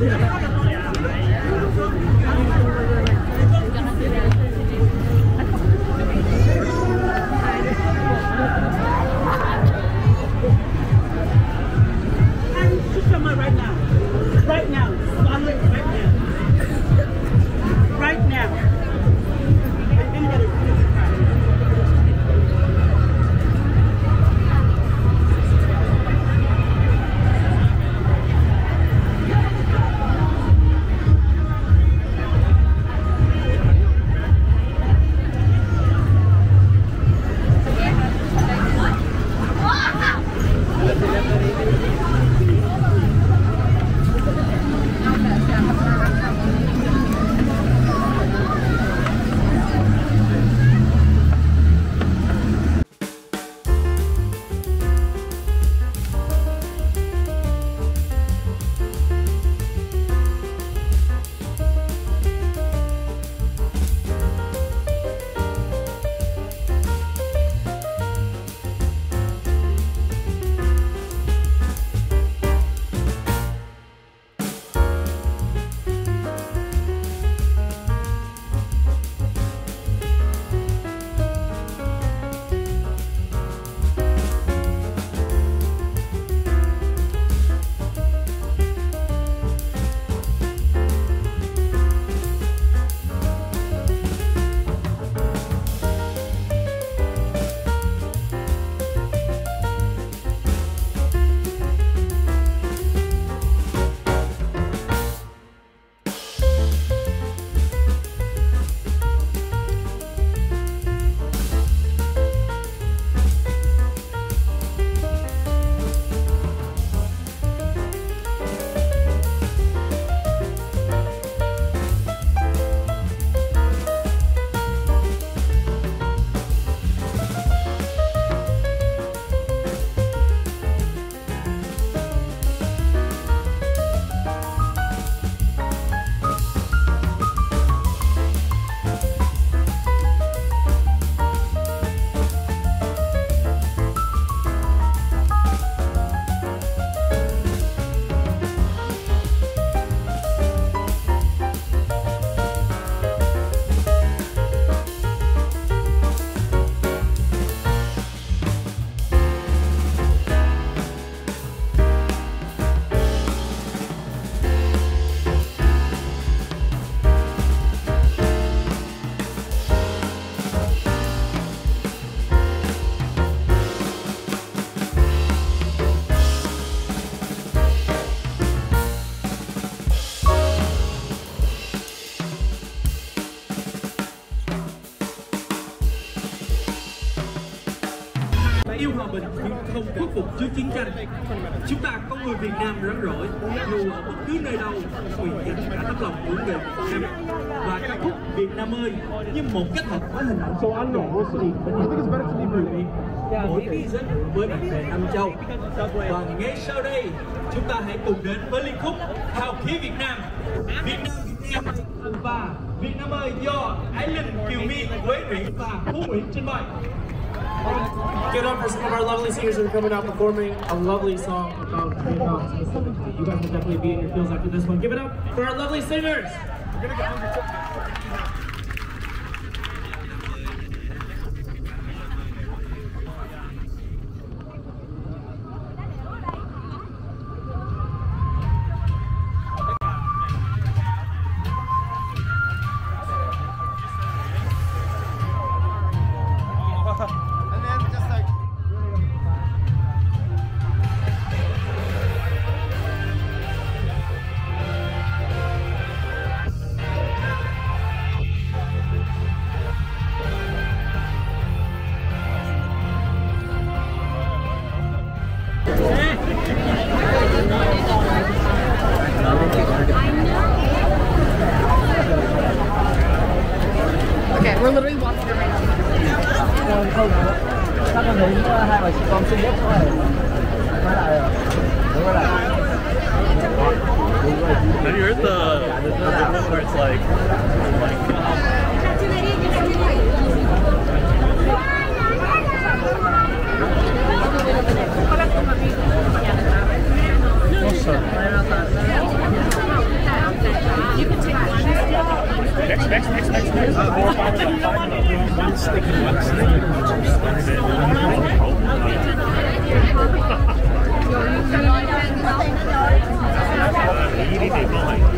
Yeah. Trước chiến tranh. Chúng ta có người Việt Nam rắn rỏi, dù ở bất cứ nơi đâu, nguyện dành cả tấm lòng của người Việt Nam. Và ca khúc Việt Nam ơi, như một kết hợp với hình ảnh số Ấn Độ của mỗi khi dân với bạn bè Nam Châu. Và ngay sau đây, chúng ta hãy cùng đến với liên khúc Hào khí Việt Nam. Việt Nam Việt Nam và Việt Nam ơi do Ái Linh, Kiều My, Quế Nguyễn và Phú Nguyễn trình bày. Give it up for some of our lovely singers that are coming out performing a lovely song about Vietnam specifically. You guys will definitely be in your feels after this one. Give it up for our lovely singers. Have you heard the, the one where it's like, like Next, next, next, next, next. Uh, kẹp